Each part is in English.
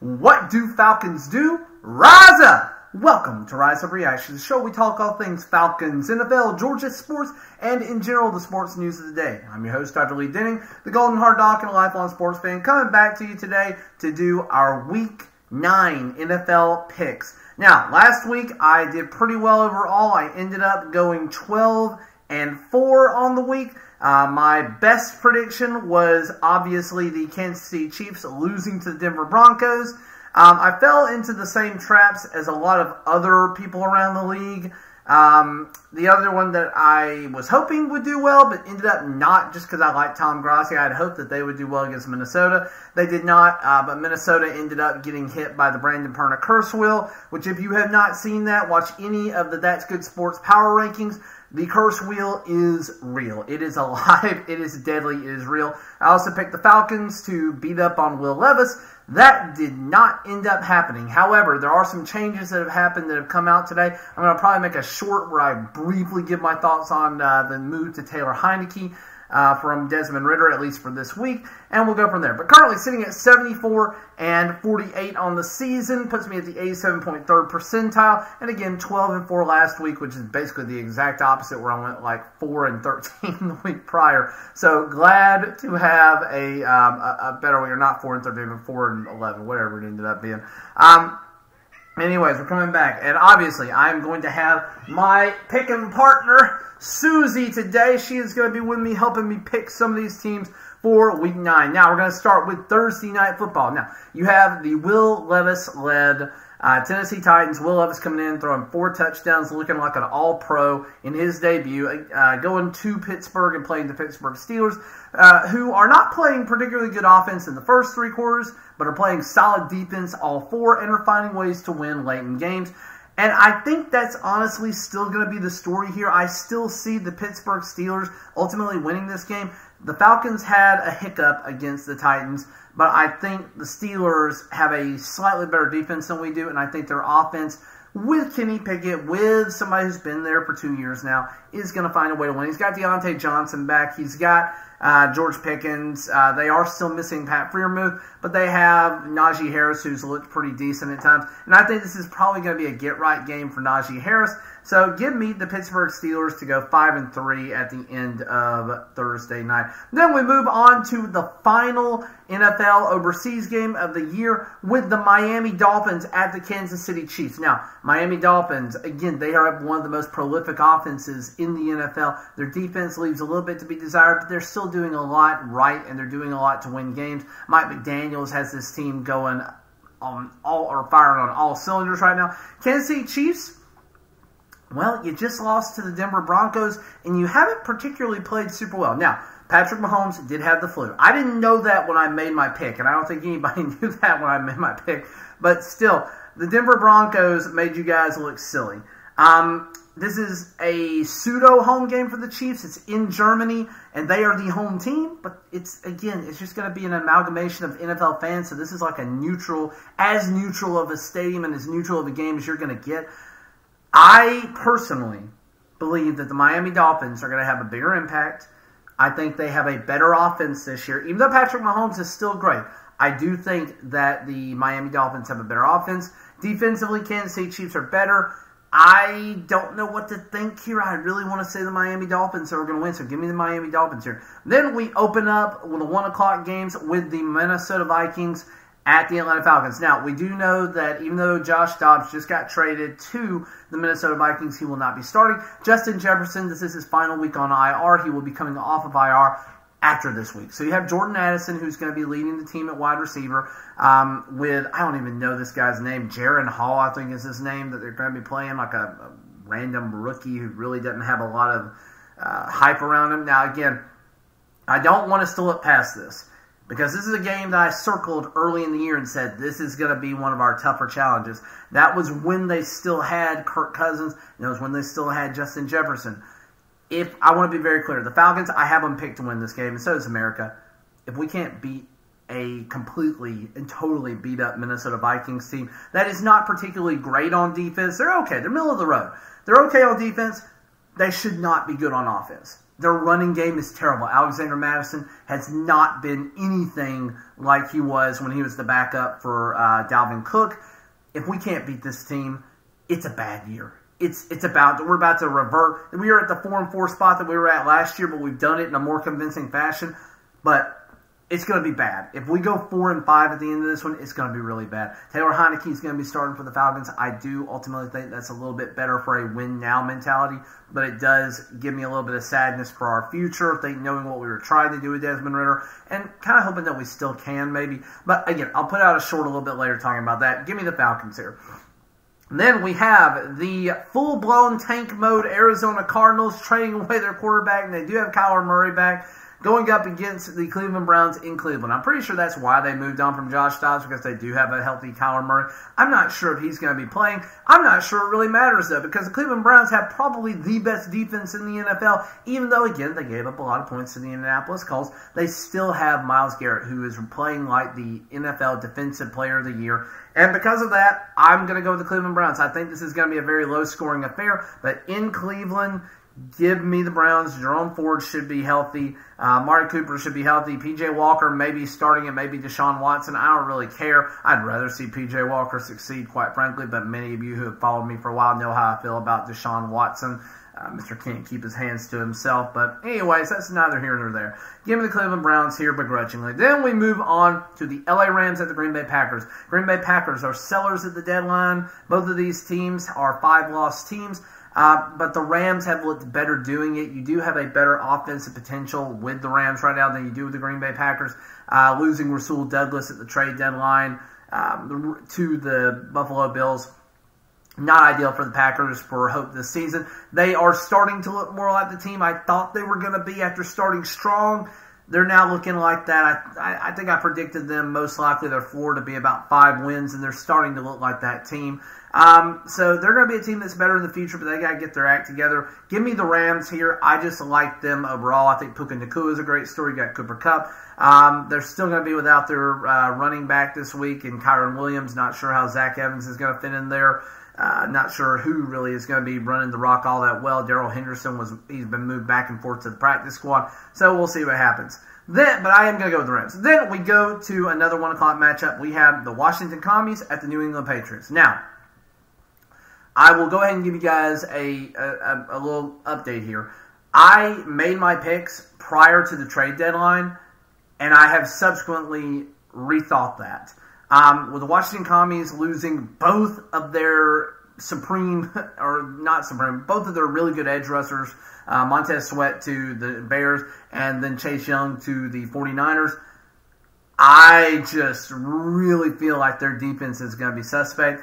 What do Falcons do? Rise up! Welcome to Rise Up Reaction, the show we talk all things Falcons, NFL, Georgia sports, and in general the sports news of the day. I'm your host, Dr. Lee Denning, the Golden Hard Doc and a lifelong sports fan, coming back to you today to do our Week 9 NFL picks. Now, last week I did pretty well overall. I ended up going 12 and 4 on the week. Uh, my best prediction was obviously the Kansas City Chiefs losing to the Denver Broncos. Um, I fell into the same traps as a lot of other people around the league. Um, the other one that I was hoping would do well, but ended up not just because I like Tom Grassi. I had hoped that they would do well against Minnesota. They did not, uh, but Minnesota ended up getting hit by the Brandon Perna curse wheel, which if you have not seen that, watch any of the That's Good Sports power rankings. The curse wheel is real. It is alive. It is deadly. It is real. I also picked the Falcons to beat up on Will Levis. That did not end up happening. However, there are some changes that have happened that have come out today. I'm going to probably make a short where I briefly give my thoughts on uh, the move to Taylor Heinicke uh, from Desmond Ridder, at least for this week, and we'll go from there. But currently sitting at 74 and 48 on the season, puts me at the 87.3 percentile, and again, 12 and 4 last week, which is basically the exact opposite where I went like 4 and 13 the week prior. So glad to have a, um, a, a better week, or not 4 and 13, but 4 and 11, whatever it ended up being. Um, Anyways, we're coming back, and obviously, I'm going to have my picking partner, Susie, today. She is going to be with me, helping me pick some of these teams for Week 9. Now, we're going to start with Thursday Night Football. Now, you have the Will Levis-led uh, Tennessee Titans, Will Levis coming in, throwing four touchdowns, looking like an all pro in his debut, uh, going to Pittsburgh and playing the Pittsburgh Steelers, uh, who are not playing particularly good offense in the first three quarters, but are playing solid defense all four and are finding ways to win late in games. And I think that's honestly still going to be the story here. I still see the Pittsburgh Steelers ultimately winning this game. The Falcons had a hiccup against the Titans, but I think the Steelers have a slightly better defense than we do, and I think their offense with Kenny Pickett, with somebody who's been there for two years now, is going to find a way to win. He's got Diontae Johnson back. He's got uh, George Pickens. Uh, they are still missing Pat Freiermuth, but they have Najee Harris, who's looked pretty decent at times. And I think this is probably going to be a get right game for Najee Harris. So give me the Pittsburgh Steelers to go five and three at the end of Thursday night. Then we move on to the final NFL overseas game of the year with the Miami Dolphins at the Kansas City Chiefs. Now, Miami Dolphins, again, they are one of the most prolific offenses in the NFL. Their defense leaves a little bit to be desired, but they're still doing a lot right and they're doing a lot to win games. Mike McDaniels has this team going on all or firing on all cylinders right now. Kansas City Chiefs well, you just lost to the Denver Broncos, and you haven't particularly played super well. Now, Patrick Mahomes did have the flu. I didn't know that when I made my pick, and I don't think anybody knew that when I made my pick. But still, the Denver Broncos made you guys look silly. Um, this is a pseudo home game for the Chiefs. It's in Germany, and they are the home team. But it's again, it's just going to be an amalgamation of NFL fans. So this is like a neutral, as neutral of a stadium and as neutral of a game as you're going to get. I personally believe that the Miami Dolphins are going to have a bigger impact. I think they have a better offense this year. Even though Patrick Mahomes is still great, I do think that the Miami Dolphins have a better offense. Defensively, Kansas City Chiefs are better. I don't know what to think here. I really want to say the Miami Dolphins are going to win, so give me the Miami Dolphins here. Then we open up with the 1 o'clock games with the Minnesota Vikings at the Atlanta Falcons. Now, we do know that even though Josh Dobbs just got traded to the Minnesota Vikings, he will not be starting. Justin Jefferson, this is his final week on IR. He will be coming off of IR after this week. So you have Jordan Addison, who's going to be leading the team at wide receiver, um, with, I don't even know this guy's name, Jaren Hall, I think is his name, that they're going to be playing like a, a random rookie who really doesn't have a lot of uh, hype around him. Now, again, I don't want us to look past this because this is a game that I circled early in the year and said this is going to be one of our tougher challenges. That was when they still had Kirk Cousins, and it was when they still had Justin Jefferson. If I want to be very clear, the Falcons, I have them picked to win this game, and so does America. If we can't beat a completely and totally beat up Minnesota Vikings team that is not particularly great on defense, they're okay. They're middle of the road. They're okay on defense. They should not be good on offense. Their running game is terrible. Alexander Mattison has not been anything like he was when he was the backup for uh, Dalvin Cook. If we can't beat this team, it's a bad year. It's it's about we're about to revert. We are at the four and four spot that we were at last year, but we've done it in a more convincing fashion. But it's going to be bad. If we go four and five at the end of this one, it's going to be really bad. Taylor Heinicke is going to be starting for the Falcons. I do ultimately think that's a little bit better for a win now mentality, but it does give me a little bit of sadness for our future, think knowing what we were trying to do with Desmond Ridder, and kind of hoping that we still can maybe. But again, I'll put out a short a little bit later talking about that. Give me the Falcons here. then we have the full blown tank mode Arizona Cardinals trading away their quarterback, and they do have Kyler Murray back going up against the Cleveland Browns in Cleveland. I'm pretty sure that's why they moved on from Josh Dobbs because they do have a healthy Kyler Murray. I'm not sure if he's going to be playing. I'm not sure it really matters though because the Cleveland Browns have probably the best defense in the NFL. Even though again they gave up a lot of points to the Indianapolis Colts, they still have Myles Garrett who is playing like the NFL Defensive Player of the Year. And because of that, I'm going to go with the Cleveland Browns. I think this is going to be a very low scoring affair, but in Cleveland, Give me the Browns. Jerome Ford should be healthy. Uh, Amari Cooper should be healthy. PJ Walker maybe starting it, maybe Deshaun Watson. I don't really care. I'd rather see PJ Walker succeed, quite frankly. But many of you who have followed me for a while know how I feel about Deshaun Watson. Uh, Mr. can't keep his hands to himself. But, anyways, that's neither here nor there. Give me the Cleveland Browns here begrudgingly. Then we move on to the LA Rams at the Green Bay Packers. Green Bay Packers are sellers at the deadline. Both of these teams are five loss teams. Uh, but the Rams have looked better doing it. You do have a better offensive potential with the Rams right now than you do with the Green Bay Packers. Uh, losing Rasul Douglas at the trade deadline um, to the Buffalo Bills. Not ideal for the Packers for hope this season. They are starting to look more like the team I thought they were going to be after starting strong. They're now looking like that. I, I, think I predicted them most likely their floor to be about five wins, and they're starting to look like that team. Um, so they're going to be a team that's better in the future, but they got to get their act together. Give me the Rams here. I just like them overall. I think Puka Nacua is a great story. You got Cooper Kupp. Um, they're still going to be without their uh, running back this week, and Kyren Williams. Not sure how Zach Evans is going to fit in there. Uh, not sure who really is going to be running the rock all that well. Darrell Henderson was he's been moved back and forth to the practice squad, so we'll see what happens. Then, but I am going to go with the Rams. Then we go to another one o'clock matchup. We have the Washington Commies at the New England Patriots. Now, I will go ahead and give you guys a, a, a little update here. I made my picks prior to the trade deadline, and I have subsequently rethought that. Um, with the Washington Commies losing both of their supreme, or not supreme, both of their really good edge rushers, uh, Montez Sweat to the Bears, and then Chase Young to the 49ers, I just really feel like their defense is going to be suspect.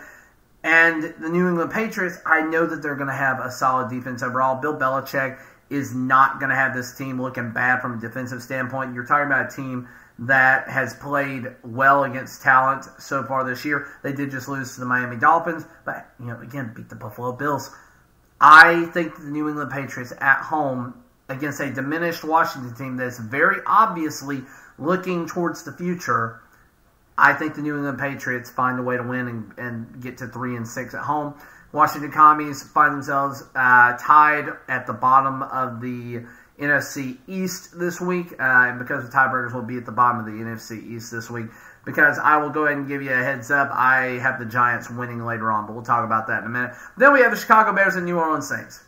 And the New England Patriots, I know that they're going to have a solid defense overall. Bill Belichick is not going to have this team looking bad from a defensive standpoint. You're talking about a team that has played well against talent so far this year. They did just lose to the Miami Dolphins, but you know, again, beat the Buffalo Bills. I think the New England Patriots at home against a diminished Washington team that's very obviously looking towards the future. I think the New England Patriots find a way to win and, and get to three and six at home. Washington Commies find themselves uh, tied at the bottom of the NFC East this week, uh, because the tiebreakers will be at the bottom of the NFC East this week. Because I will go ahead and give you a heads up, I have the Giants winning later on, but we'll talk about that in a minute. Then we have the Chicago Bears and New Orleans Saints.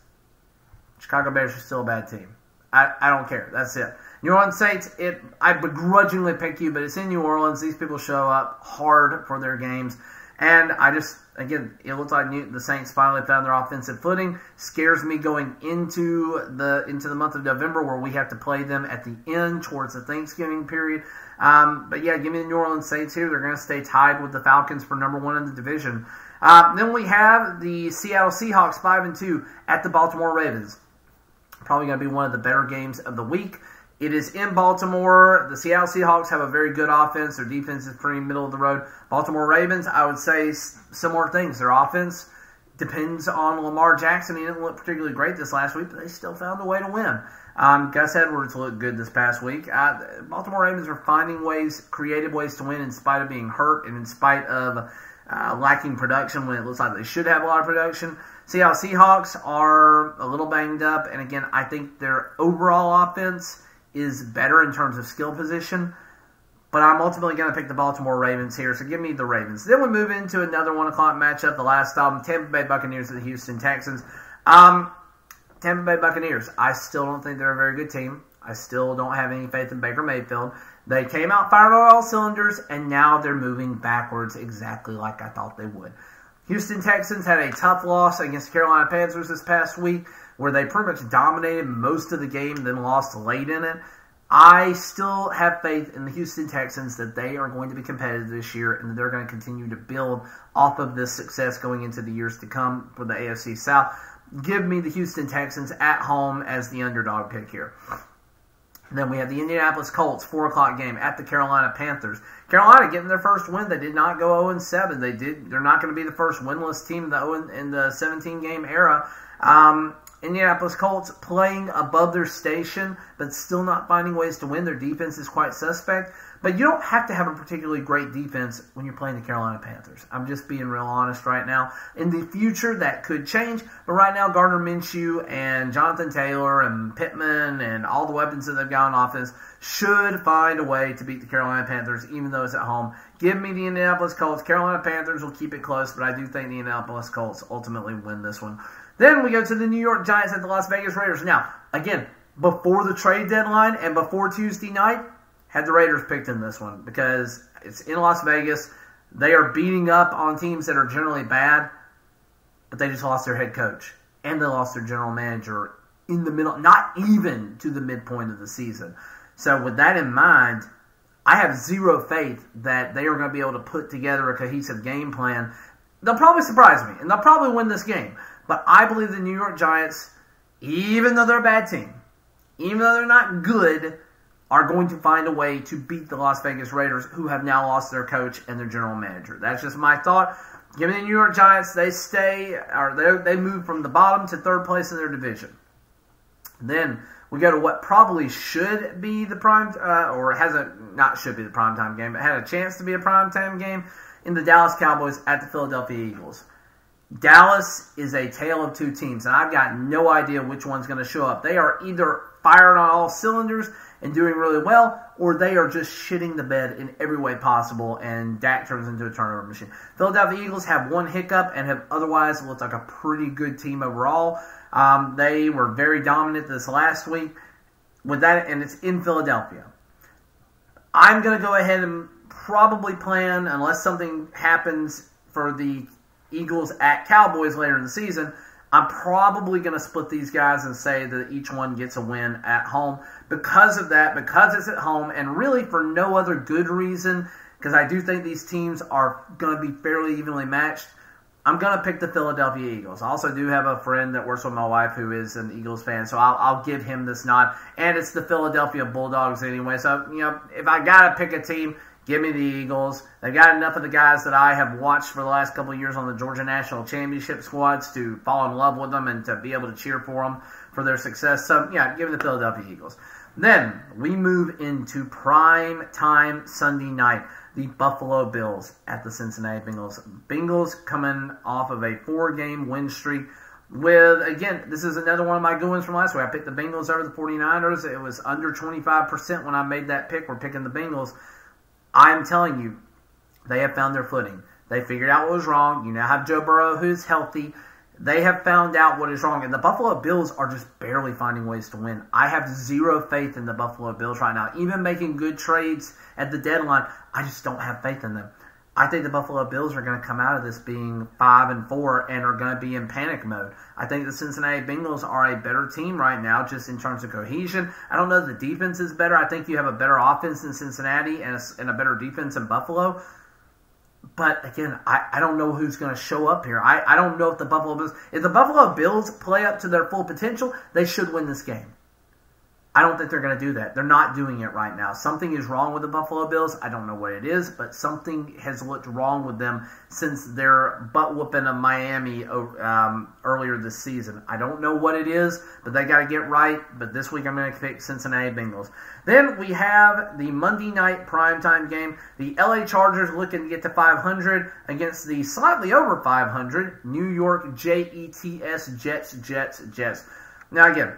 Chicago Bears are still a bad team. I, I don't care. That's it. New Orleans Saints, it I begrudgingly pick you, but it's in New Orleans. These people show up hard for their games. And I just, again, it looks like the Saints finally found their offensive footing. Scares me going into the into the month of November where we have to play them at the end towards the Thanksgiving period. Um, but yeah, give me the New Orleans Saints here. They're going to stay tied with the Falcons for number one in the division. Uh, then we have the Seattle Seahawks five and two at the Baltimore Ravens. Probably going to be one of the better games of the week. It is in Baltimore. The Seattle Seahawks have a very good offense. Their defense is pretty middle of the road. Baltimore Ravens, I would say similar things. Their offense depends on Lamar Jackson. He didn't look particularly great this last week, but they still found a way to win. Um, Gus Edwards looked good this past week. Uh, Baltimore Ravens are finding ways, creative ways to win in spite of being hurt and in spite of uh, lacking production when it looks like they should have a lot of production. Seattle Seahawks are a little banged up, and again, I think their overall offense is better in terms of skill position. But I'm ultimately going to pick the Baltimore Ravens here, so give me the Ravens. Then we move into another one o'clock matchup, the last album, Tampa Bay Buccaneers and the Houston Texans. Um, Tampa Bay Buccaneers, I still don't think they're a very good team. I still don't have any faith in Baker Mayfield. They came out firing on all cylinders, and now they're moving backwards exactly like I thought they would. Houston Texans had a tough loss against Carolina Panthers this past week, where they pretty much dominated most of the game, then lost late in it. I still have faith in the Houston Texans that they are going to be competitive this year and that they're going to continue to build off of this success going into the years to come for the AFC South. Give me the Houston Texans at home as the underdog pick here. Then we have the Indianapolis Colts, 4 o'clock game at the Carolina Panthers. Carolina getting their first win. They did not go 0 7. They did. They're not going to be the first winless team in the, in the 17 game era. Um, Indianapolis Colts playing above their station, but still not finding ways to win. Their defense is quite suspect. But you don't have to have a particularly great defense when you're playing the Carolina Panthers. I'm just being real honest right now. In the future, that could change. But right now, Gardner Minshew and Jonathan Taylor and Pittman and all the weapons that they've got on offense should find a way to beat the Carolina Panthers, even though it's at home. Give me the Indianapolis Colts. Carolina Panthers will keep it close, but I do think the Indianapolis Colts ultimately win this one. Then we go to the New York Giants at the Las Vegas Raiders. Now, again, before the trade deadline and before Tuesday night, had the Raiders picked in this one because it's in Las Vegas. They are beating up on teams that are generally bad, but they just lost their head coach and they lost their general manager in the middle, not even to the midpoint of the season. So, with that in mind, I have zero faith that they are going to be able to put together a cohesive game plan. They'll probably surprise me, and they'll probably win this game. But I believe the New York Giants, even though they're a bad team, even though they're not good, are going to find a way to beat the Las Vegas Raiders, who have now lost their coach and their general manager. That's just my thought. Give me the New York Giants. They stay, or they they move from the bottom to third place in their division. Then we go to what probably should be the prime, uh, or hasn't, not should be the prime time game, but had a chance to be a prime time game in the Dallas Cowboys at the Philadelphia Eagles. Dallas is a tale of two teams, and I've got no idea which one's going to show up. They are either firing on all cylinders and doing really well, or they are just shitting the bed in every way possible, and Dak turns into a turnover machine. Philadelphia Eagles have one hiccup and have otherwise looked like a pretty good team overall. Um, they were very dominant this last week with that, and it's in Philadelphia. I'm going to go ahead and probably plan, unless something happens for the Eagles at Cowboys later in the season, I'm probably going to split these guys and say that each one gets a win at home because of that, because it's at home, and really for no other good reason, because I do think these teams are going to be fairly evenly matched. I'm going to pick the Philadelphia Eagles. I also do have a friend that works with my wife who is an Eagles fan, so I'll, I'll give him this nod. And it's the Philadelphia Bulldogs anyway. So, you know, if I got to pick a team, Give me the Eagles. They've got enough of the guys that I have watched for the last couple years on the Georgia National Championship squads to fall in love with them and to be able to cheer for them for their success. So, yeah, give me the Philadelphia Eagles. Then we move into prime time Sunday night. The Buffalo Bills at the Cincinnati Bengals. Bengals coming off of a four game win streak with again, this is another one of my good ones from last week. I picked the Bengals over the 49ers. It was under 25% when I made that pick. We're picking the Bengals. I'm telling you, they have found their footing. They figured out what was wrong. You now have Joe Burrow, who's healthy. They have found out what is wrong, and the Buffalo Bills are just barely finding ways to win. I have zero faith in the Buffalo Bills right now. Even making good trades at the deadline, I just don't have faith in them. I think the Buffalo Bills are going to come out of this being five and four and are going to be in panic mode. I think the Cincinnati Bengals are a better team right now, just in terms of cohesion. I don't know the defense is better. I think you have a better offense in Cincinnati and a, and a better defense in Buffalo. But again, I, I don't know who's going to show up here. I, I don't know if the Buffalo Bills, if the Buffalo Bills play up to their full potential, they should win this game. I don't think they're going to do that. They're not doing it right now. Something is wrong with the Buffalo Bills. I don't know what it is, but something has looked wrong with them since their butt whooping of Miami um, earlier this season. I don't know what it is, but they got to get right. But this week I'm going to pick Cincinnati Bengals. Then we have the Monday night primetime game. The LA Chargers looking to get to 500 against the slightly over 500 New York Jets, Jets, Jets, Jets. Now again,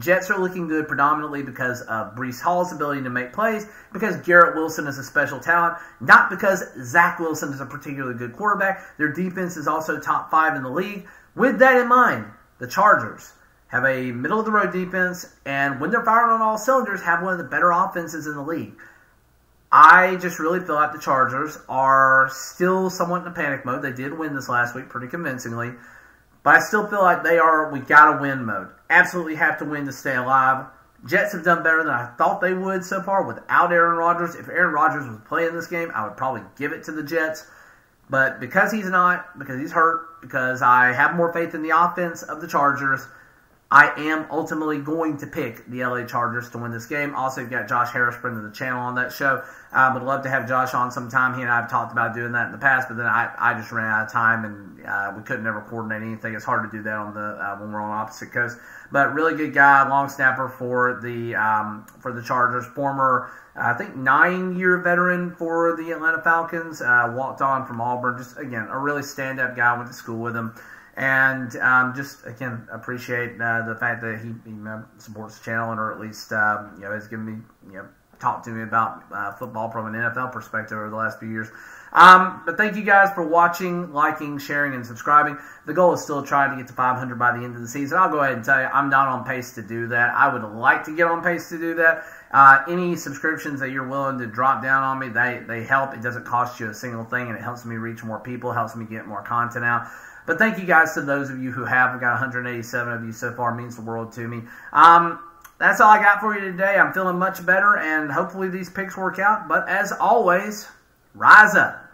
Jets are looking good predominantly because of Breece Hall's ability to make plays, because Garrett Wilson is a special talent, not because Zach Wilson is a particularly good quarterback. Their defense is also top five in the league. With that in mind, the Chargers have a middle of the road defense, and when they're firing on all cylinders, have one of the better offenses in the league. I just really feel like the Chargers are still somewhat in a panic mode. They did win this last week pretty convincingly. But I still feel like they are we gotta win mode. Absolutely have to win to stay alive. Jets have done better than I thought they would so far without Aaron Rodgers. If Aaron Rodgers was playing this game, I would probably give it to the Jets. But because he's not, because he's hurt, because I have more faith in the offense of the Chargers, I am ultimately going to pick the LA Chargers to win this game. Also, you've got Josh Harris, friend of the channel, on that show. I would love to have Josh on sometime. He and I have talked about doing that in the past, but then I, I just ran out of time and uh, we couldn't ever coordinate anything. It's hard to do that on the uh, when we're on opposite coasts. But really good guy, long snapper for the um, for the Chargers, former I think nine year veteran for the Atlanta Falcons. Uh, walked on from Auburn. Just again a really stand up guy. Went to school with him and um, just again appreciate uh, the fact that he, he supports the channel and or at least um, you know has given me you know talked to me about uh, football from an NFL perspective over the last few years. Um, but thank you guys for watching, liking, sharing, and subscribing. The goal is still trying to get to 500 by the end of the season. I'll go ahead and tell you, I'm not on pace to do that. I would like to get on pace to do that. Uh, any subscriptions that you're willing to drop down on me, they, they help. It doesn't cost you a single thing, and it helps me reach more people, helps me get more content out. But thank you guys to those of you who have. We've got 187 of you so far. It means the world to me. Um, that's all I got for you today. I'm feeling much better, and hopefully these picks work out. But as always, rise up.